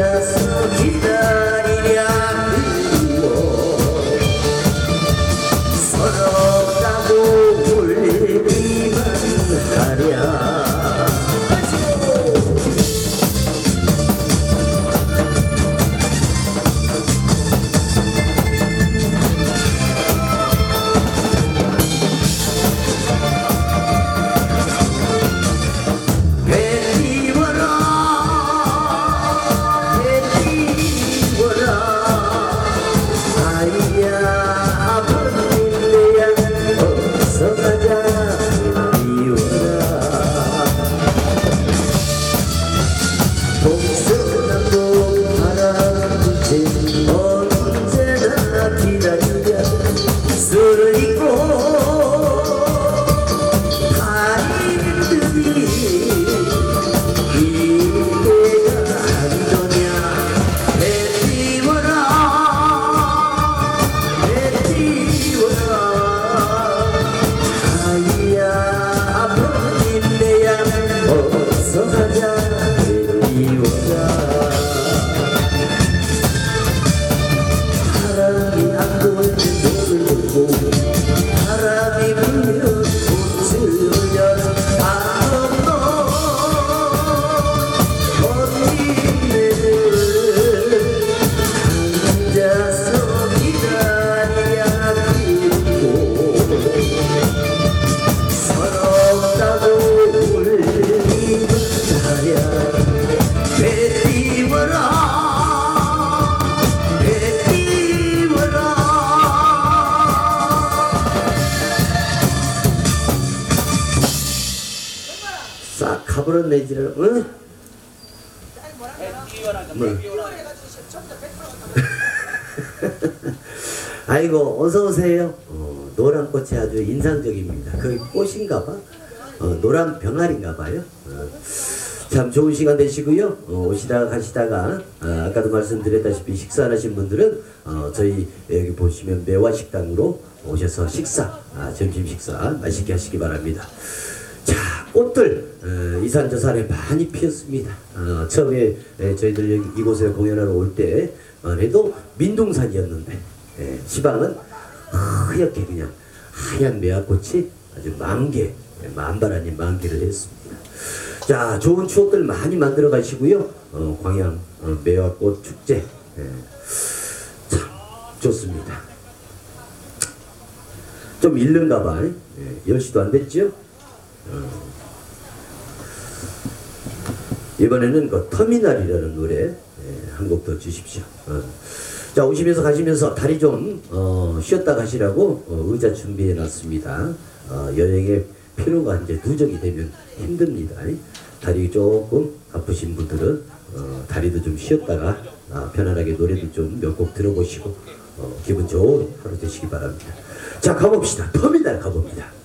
Yes. 아이고 어서 오세요. 어, 노란 꽃이 아주 인상적입니다. 그 꽃인가 봐. 어, 노란 병아리인가 봐요. 어, 참 좋은 시간 되시고요. 어, 오시다가 가시다가 아, 아까도 말씀드렸다시피 식사 안 하신 분들은 어, 저희 여기 보시면 매화 식당으로 오셔서 식사 아, 점심 식사 맛있게 하시기 바랍니다. 자 꽃들 어, 이산저산에 많이 피었습니다. 어, 처음에 에, 저희들 여기 이곳에 공연하러 올 때 만 해도 민둥산이었는데 예, 시방은 하얗게 그냥 하얀 매화꽃이 아주 만개 예, 만발 아닌 만개를 했습니다. 자 좋은 추억들 많이 만들어 가시고요. 어, 광양 어, 매화꽃 축제 예, 참 좋습니다. 좀 잃는가 봐. 예, 10시도 안 됐죠? 어. 이번에는 그 터미널이라는 노래 예, 한곡더 주십시오. 어. 자 오시면서 가시면서 다리 좀 어, 쉬었다 가시라고 어, 의자 준비해 놨습니다. 어, 여행의 피로가 이제 누적이 되면 힘듭니다. 다리 조금 아프신 분들은 어, 다리도 좀 쉬었다가 아, 편안하게 노래도 좀 몇 곡 들어보시고 어, 기분 좋은 하루 되시기 바랍니다. 자 가봅시다. 터미널 가봅니다.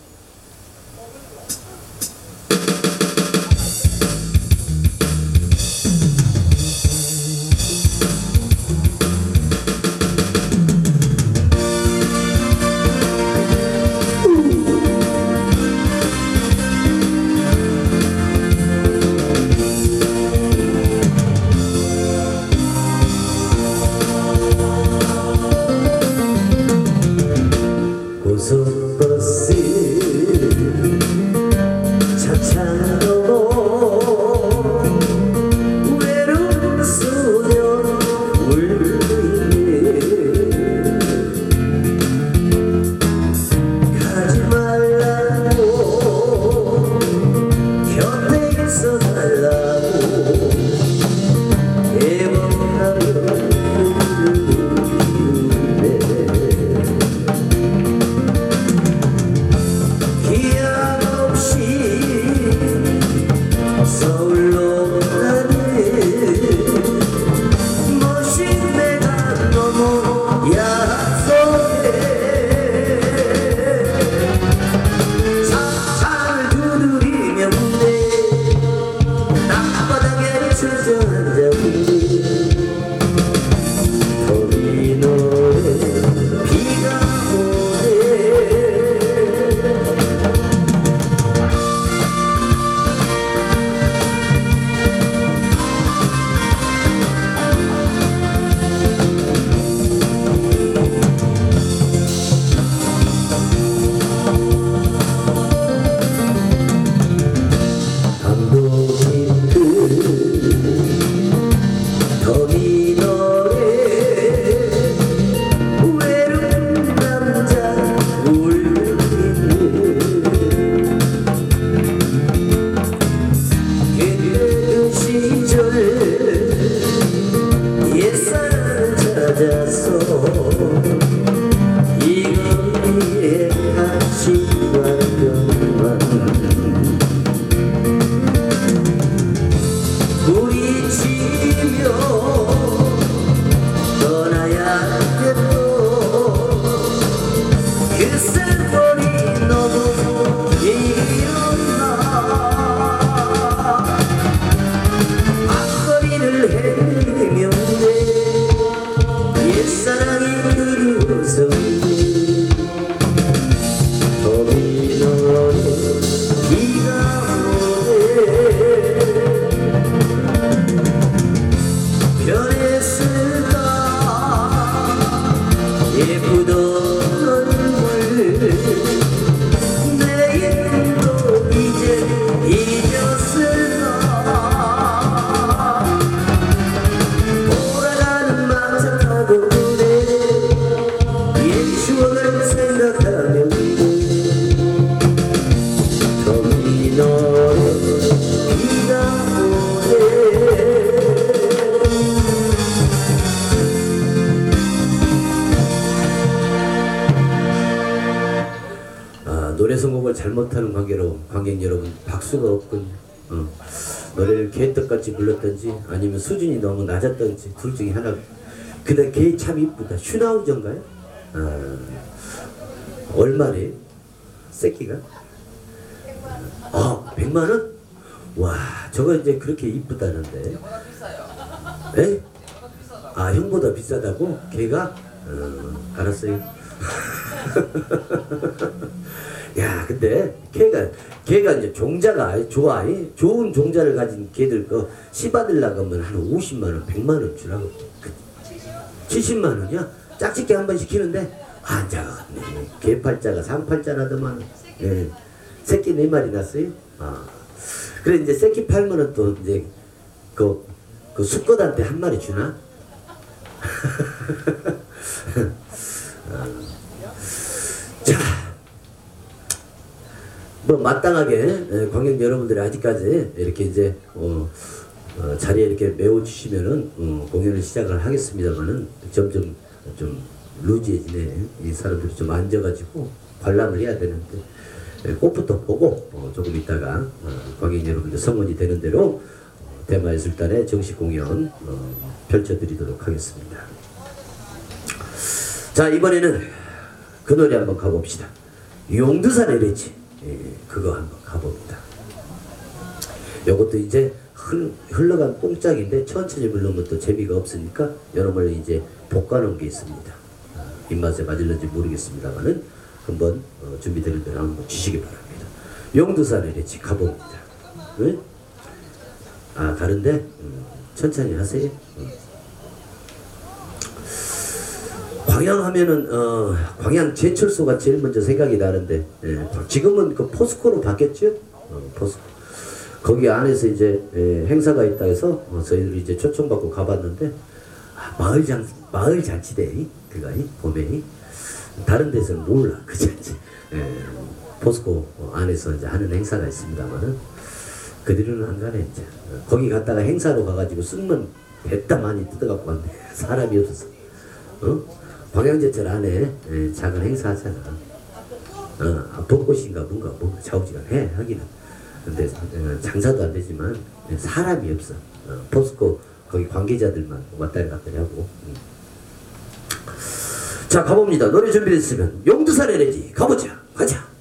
Jesu 관객 여러분 박수가 없군요. 어. 노래를 개떡같이 불렀던지 아니면 수준이 너무 낮았던지 둘 중에 하나. 근데 걔참 이쁘다. 슈나우저인가요? 아, 얼마래? 새끼가? 아, 100만 원? 와, 저거 이제 그렇게 이쁘다는데. 에? 아, 형보다 비싸다고? 걔가? 어, 알았어요. 야, 근데 걔가 걔가 이제 종자가 좋아, 이? 좋은 종자를 가진 걔들 거 씨받으려고 하면 한 50만 원, 100만 원 주라고. 그, 70만 원이야? 짝짓기 한 번 시키는데 환자가 같네. 개팔자가 삼팔자라더만. 예. 새끼 네 마리 났어요. 아. 그래 이제 새끼 팔면은 또 이제 그, 그 수컷한테 한 마리 주나? 뭐 마땅하게 예, 관객 여러분들이 아직까지 이렇게 이제 어, 어, 자리에 이렇게 메워주시면은 어, 공연을 시작을 하겠습니다만은 점점 좀 루지해지네. 이 사람들이 좀 앉아가지고 관람을 해야 되는데 예, 꽃부터 보고 어, 조금 있다가 어, 관객 여러분들 성원이 되는 대로 어, 대마예술단의 정식 공연 어, 펼쳐드리도록 하겠습니다. 자 이번에는 그 노래 한번 가봅시다. 용두산의 레지 예, 그거 한번 가봅니다. 요것도 이제 흘, 흘러간 뽕짝인데 천천히 부르면 또 재미가 없으니까 여러분을 이제 볶아놓은 게 있습니다. 아, 입맛에 맞을는지 모르겠습니다만은 한번 어, 준비되는 대로 한번 주시기 바랍니다. 용두산의 레지 가봅니다. 네? 아 다른데 음, 천천히 하세요. 음. 광양 하면은 어, 광양 제철소가 제일 먼저 생각이 나는데 예, 지금은 그 포스코로 바뀌었죠. 어, 포스코. 거기 안에서 이제 예, 행사가 있다 해서 어, 저희들이 이제 초청받고 가봤는데 아, 마을 장 마을 잔치대 그가 이 봄에 다른 데서는 몰라 그 잔치. 예, 포스코 안에서 이제 하는 행사가 있습니다만은 그안 가네 이제. 어, 거기 갔다가 행사로 가가지고 쑥만 뱉다 많이 뜯어갖고 왔네 사람이 없어서. 어? 광양제철 안에 예, 작은 행사 하잖아. 어, 벚꽃인가 뭔가 뭐 좌우지간해 하기는. 근데 어, 장사도 안 되지만 예, 사람이 없어. 어, 포스코 거기 관계자들만 왔다리 갔다리 하고. 음. 자 가봅니다. 노래 준비됐으면 용두산에 내지 가보자. 가자.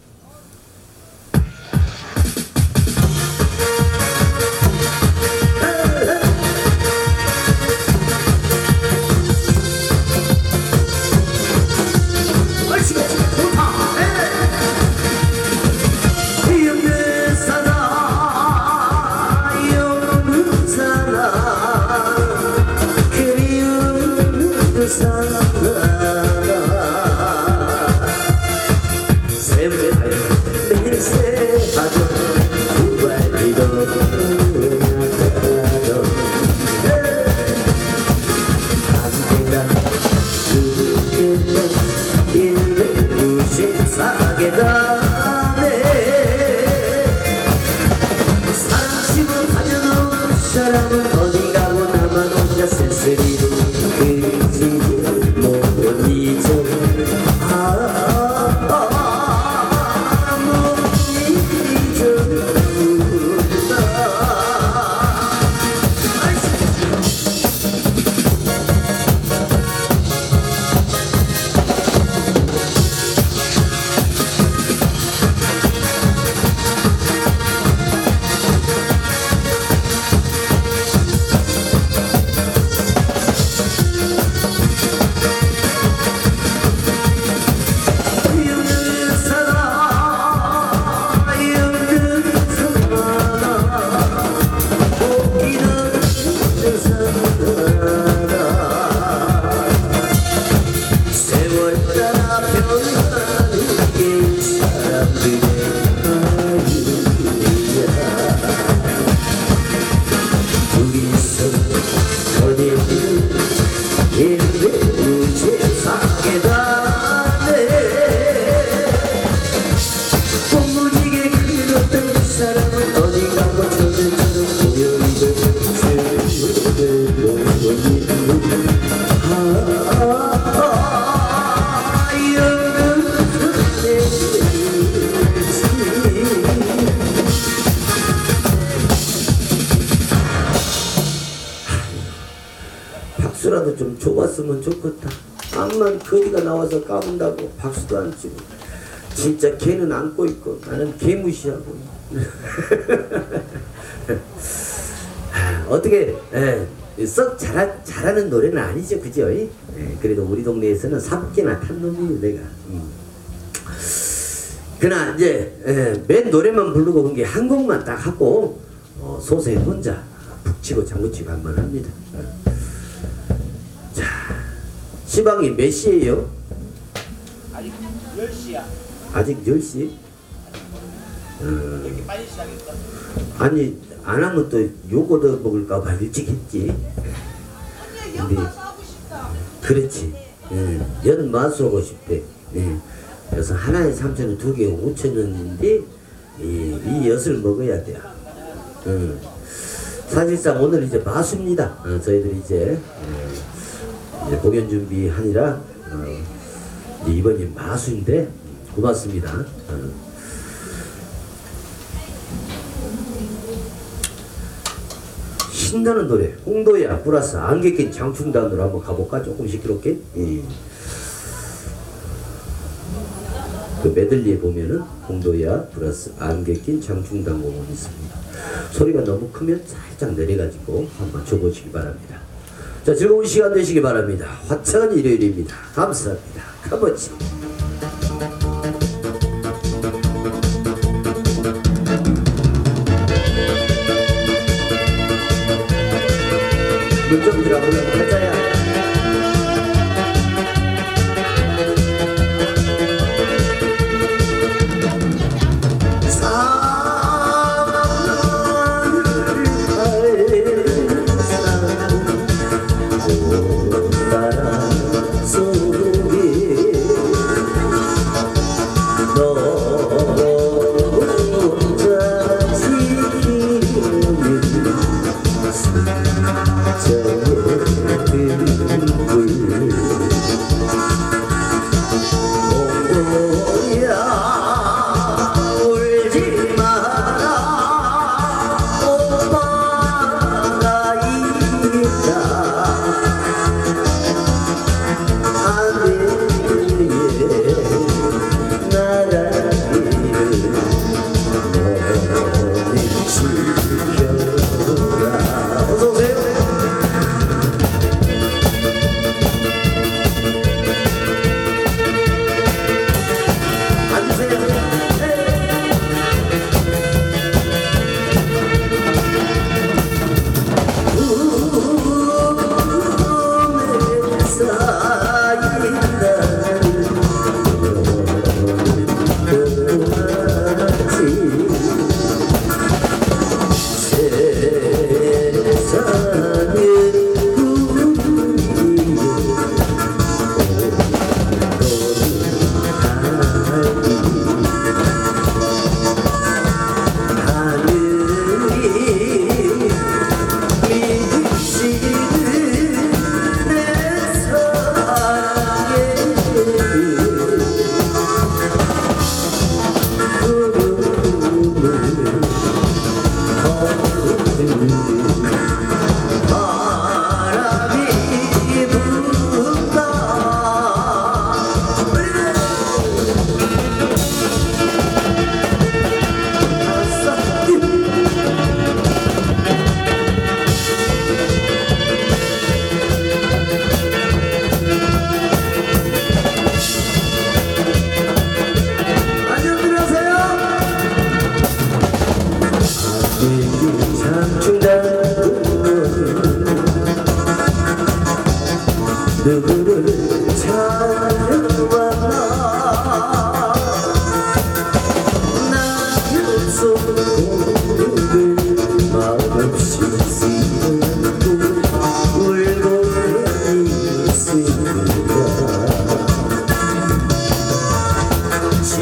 그 진짜 개는 안고 있고 나는 개 무시하고 아, 어떻게 예, 썩 잘하, 잘하는 노래는 아니죠 그죠? 예, 그래도 우리 동네에서는 삼개나 탄 놈이에요 내가 음. 그나 이제 예, 맨 노래만 부르고 온 게 한 곡만 딱 하고 어, 소세 혼자 북치고 장구치고 한 번 합니다 어. 자 시방이 몇 시에요? 아직 10시야. 아직 10시? 어, 이렇게 빨리 시작했어. 아니 안 하면 또 요거 더 먹을까봐 일찍 했지 근데 그렇지 예, 연마 쏘고 싶대 예. 그래서 하나에 3천원 두 개에 5천원인데 이, 이 엿을 먹어야 돼요 예. 사실상 오늘 이제 마수입니다 어, 저희들이 이제, 예, 이제 공연 준비하니라 어, 이번이 마수인데 고맙습니다. 어. 신나는 노래 홍도야 플러스 안개 낀 장충단으로 한번 가볼까? 조금 시끄럽게? 예. 그 메들리에 보면은 홍도야 플러스 안개 낀 장충단 부분이 있습니다. 소리가 너무 크면 살짝 내려가지고 한번 줘보시기 바랍니다. 자 즐거운 시간 되시기 바랍니다. 화창한 일요일입니다. 감사합니다. 가보지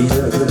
지나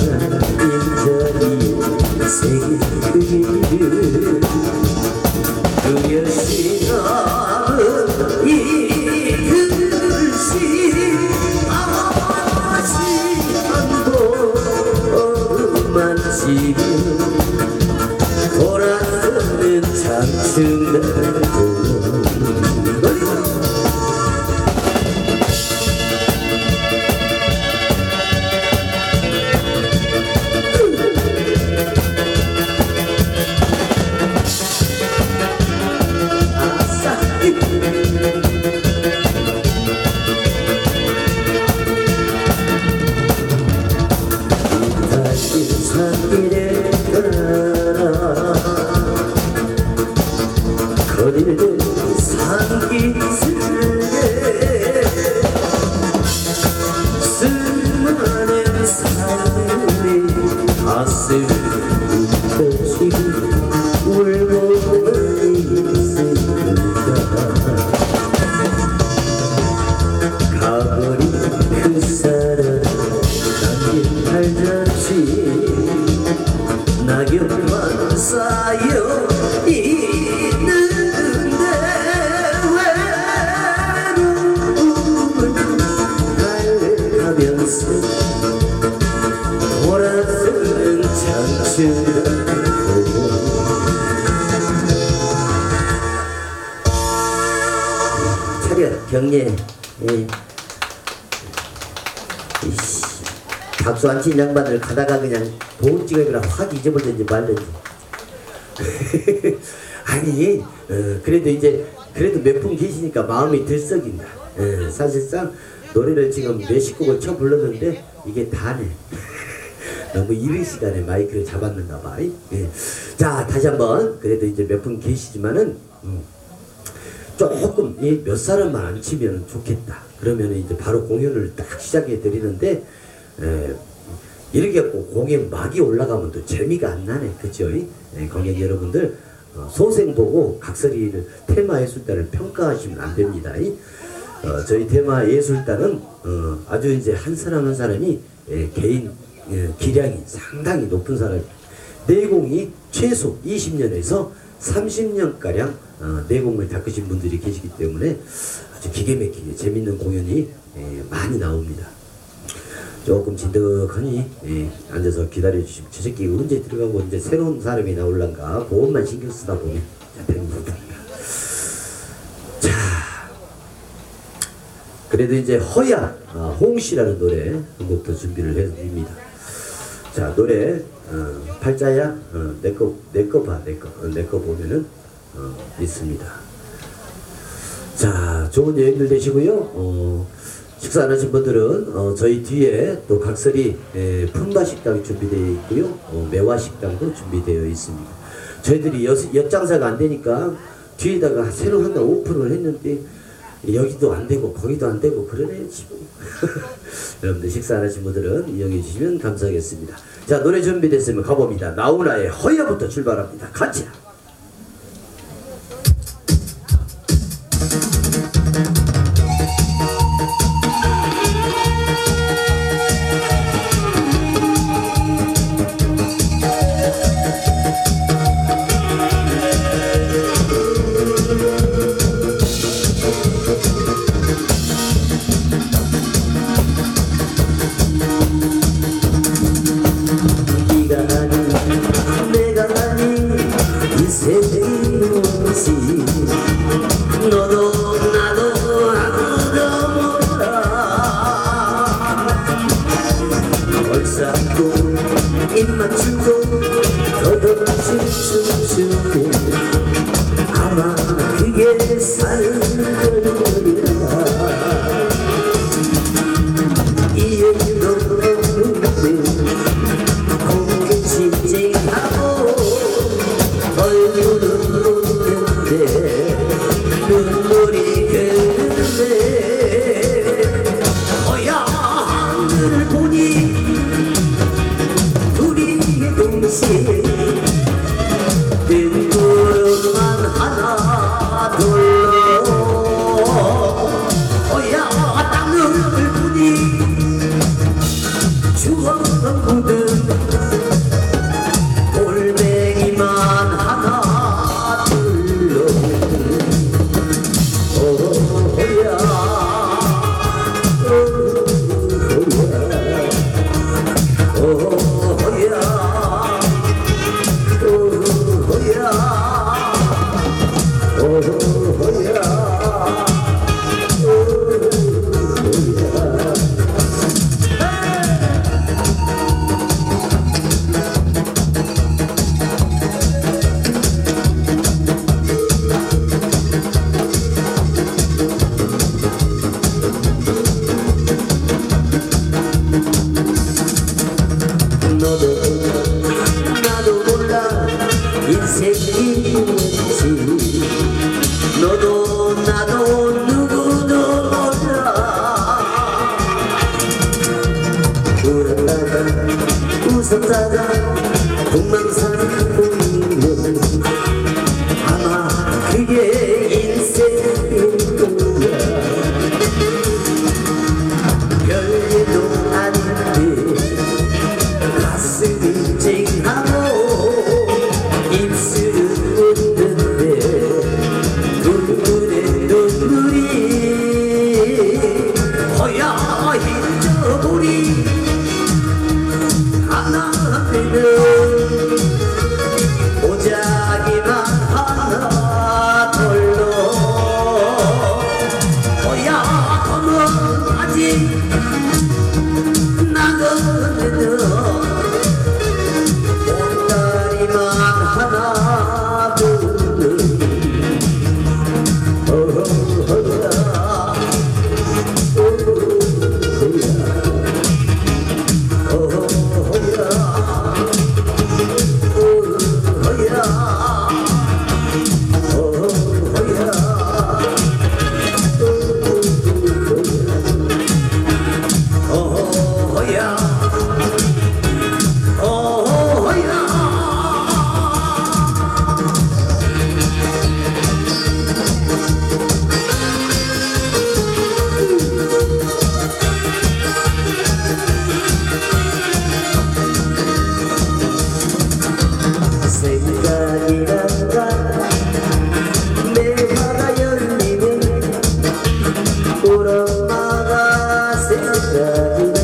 양반을 가다가 그냥 보험 찍어이라 확 잊어버리든지 말든지 아니 어, 그래도 이제 그래도 몇 분 계시니까 마음이 들썩인다 예, 사실상 노래를 지금 몇십 곡을 쳐 불렀는데 이게 다네 너무 이른 시간에 마이크를 잡았는가 봐 예. 자 다시 한번 그래도 이제 몇 분 계시지만은 음, 조금 이몇 사람만 안 치면 좋겠다. 그러면 이제 바로 공연을 딱 시작해 드리는데 에, 이렇게 공연 막이 올라가면 또 재미가 안 나네, 그죠? 예, 관객 여러분들 어, 소생 보고 각설이를 테마 예술단을 평가하시면 안 됩니다. 이. 어, 저희 테마 예술단은 어, 아주 이제 한 사람 한 사람이 예, 개인 예, 기량이 상당히 높은 사람 내공이 최소 20년에서 30년가량 어, 내공을 닦으신 분들이 계시기 때문에 아주 기가 막히게 재밌는 공연이 예, 많이 나옵니다. 조금 진득하니 예, 앉아서 기다려 주시면 저 새끼 언제 들어가고 이제 새로운 사람이 나올란가 그것만 신경 쓰다 보면 됩니다. 자, 그래도 이제 허야 아, 홍씨라는 노래 한 곡 더 준비를 해드립니다. 자 노래 어, 팔자야 어, 내거 내거 봐 내거 어, 내거 보면은 어, 있습니다. 자 좋은 여행들 되시고요. 어, 식사 안 하신 분들은 어, 저희 뒤에 또 각설이 에, 품바 식당이 준비되어 있고요. 어, 매화 식당도 준비되어 있습니다. 저희들이 여, 엿장사가 안 되니까 뒤에다가 새로 하나 오픈을 했는데 여기도 안 되고 거기도 안 되고 그러네요 지금. 여러분들 식사 안 하신 분들은 이용해 주시면 감사하겠습니다. 자 노래 준비됐으면 가봅니다. 나훈아의 허야부터 출발합니다. 같이. 생각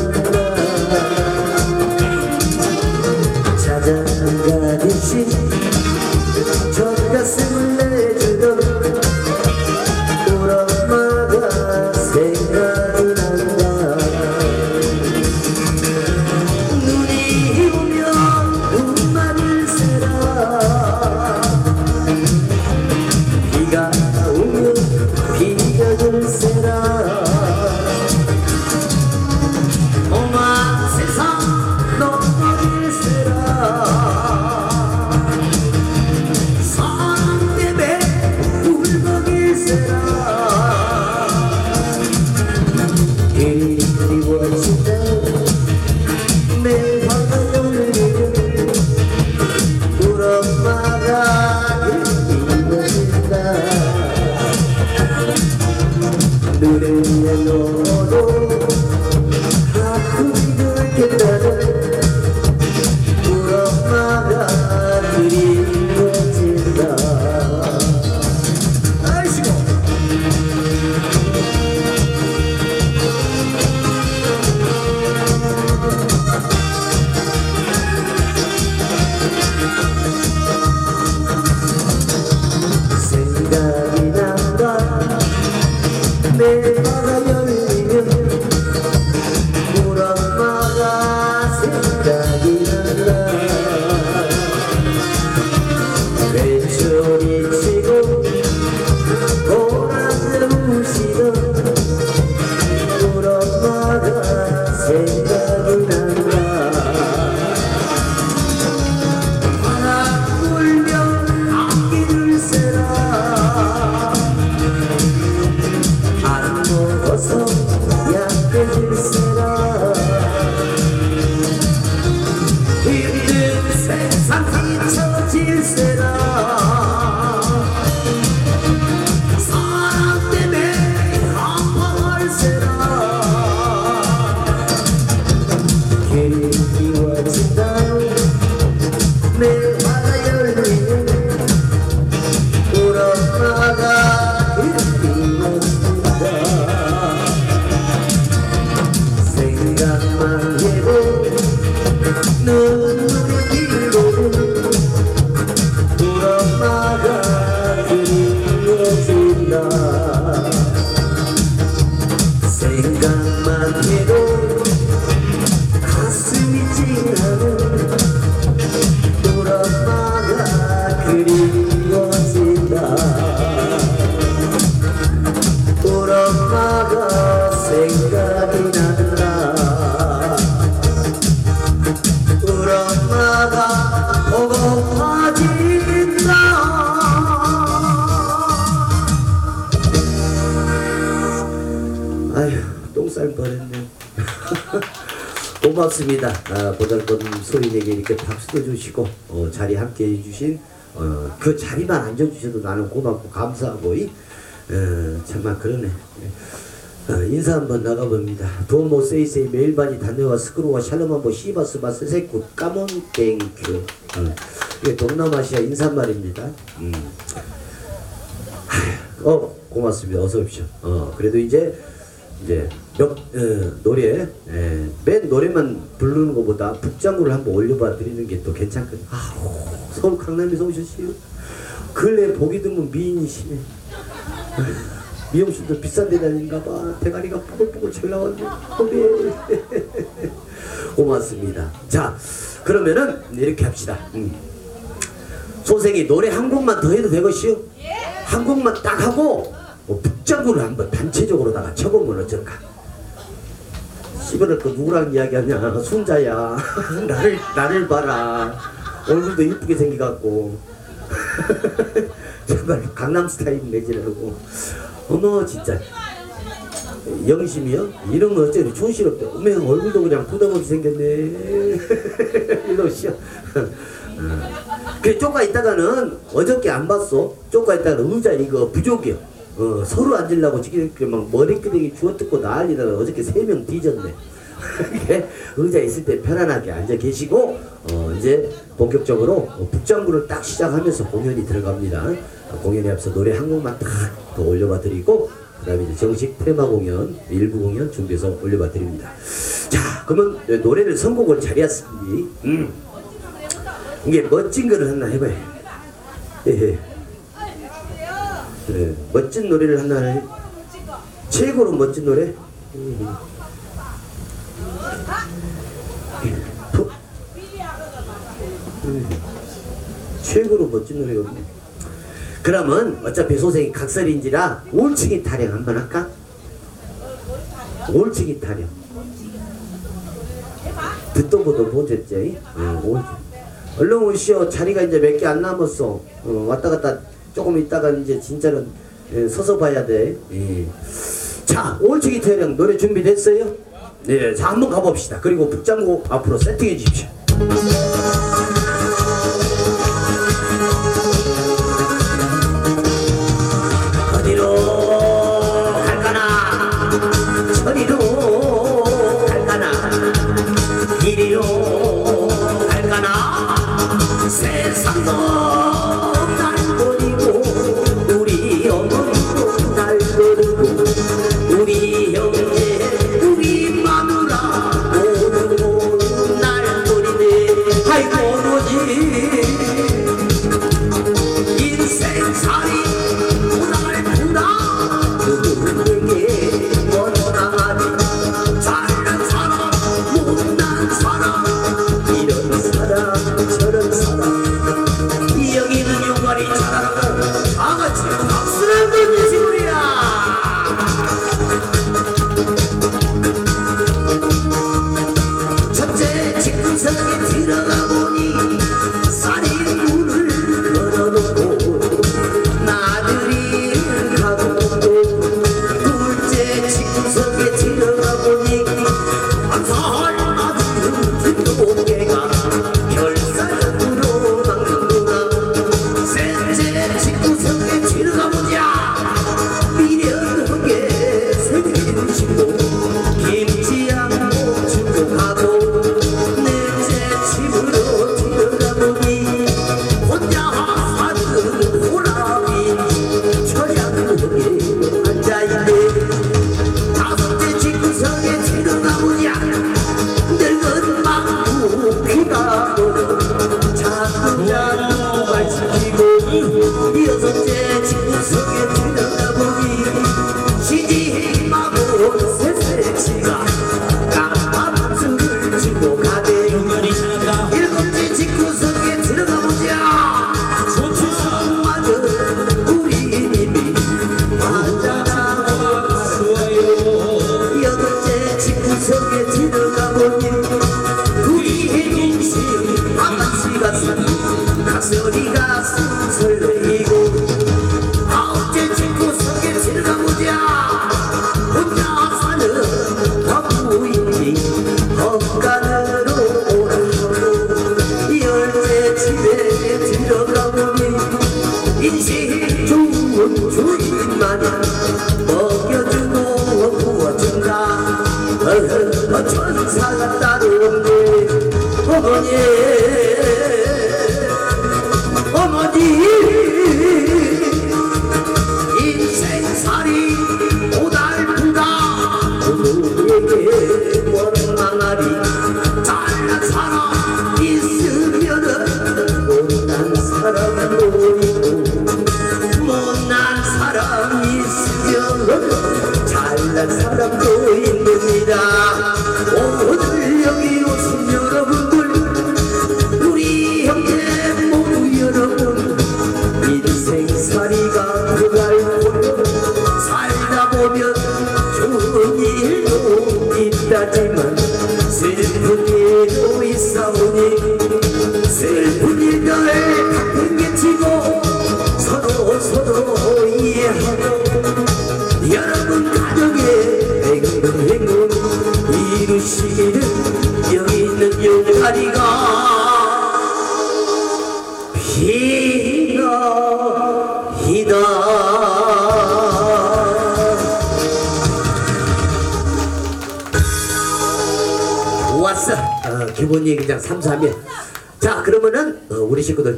박수도 주시고 어, 자리 함께 해주신 어, 그 자리만 앉아주셔도 나는 고맙고 감사하고 이, 어, 정말 그러네. 어, 인사 한번 나가봅니다. 도모 세이세이 메일바니 단네와 스크루와 샬롬한보 시바스바 스세쿠 까몬 땡큐 어, 이게 동남아시아 인사말입니다. 음. 어 고맙습니다. 어서 오십시오. 어 그래도 이제 이제 몇 어, 노래 예, 맨 노래만 부르는 것보다 북장구를 한번 올려봐 드리는 게 또 괜찮거든요. 아 서울 강남에서 오셨어요. 근래 보기 드문 미인이시네. 미용실도 비싼 데 다닌가 봐. 대가리가 뽀글뽀글 잘 나왔네. 어메. 고맙습니다. 자, 그러면은 이렇게 합시다. 음. 소생이 노래 한 곡만 더 해도 되겠시요? 한 곡만 딱 하고 뭐 북장구를 한번 단체적으로 다가 쳐보면 어쩔까? 씨발을 그 누구랑 이야기하냐? 순자야. 나를 나를 봐라. 얼굴도 이쁘게 생겨갖고. 정말 강남 스타일 내지라고. 어머 진짜. 영심이요? 이러면 어쩌니 촌스럽대. 어메 얼굴도 그냥 부담없이 생겼네. 이러시오 그래 쪼까 있다가는 어저께 안 봤어. 쪼까 있다가 의자 이거 부족이요 어, 서로 앉으려고 지금 막 머리끄댕이 주워뜯고 난리다가 어저께 세 명 뒤졌네. 의자 있을 때 편안하게 앉아 계시고 어, 이제 본격적으로 어, 북장구를 딱 시작하면서 공연이 들어갑니다. 어, 공연에 앞서 노래 한 곡만 딱 더 올려봐 드리고 그 다음에 이제 정식 테마 공연 일부 공연 준비해서 올려봐 드립니다. 자 그러면 노래를 선곡을 잘했으니 음. 이게 멋진 거를 하나 해봐요. 예, 예, 멋진 노래를 하나 해 최고로 멋진 노래 음. 푸- 음. 최고로 멋진 노래가 없네 그러면 어차피 소생이 각설인지라 올챙이 타령 한번 할까? 올챙이 타령 듣도 보도 보셨지? 어, 올 얼른 오시오 자리가 이제 몇 개 안 남았어 어, 왔다 갔다 조금 있다가 이제 진짜는 예, 서서 봐야 돼 예. 자 올챙이 타령 노래 준비됐어요? 네, 자 한번 가봅시다 그리고 북장구 앞으로 세팅해 주십시오 잘하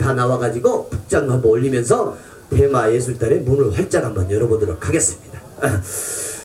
다 나와가지고 북장 한번 올리면서 대마 예술단의 문을 활짝 한번 열어보도록 하겠습니다. 어,